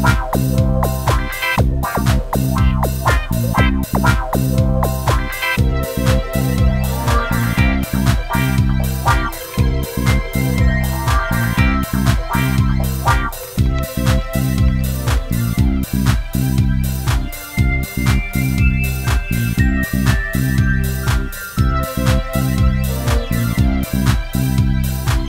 Wow.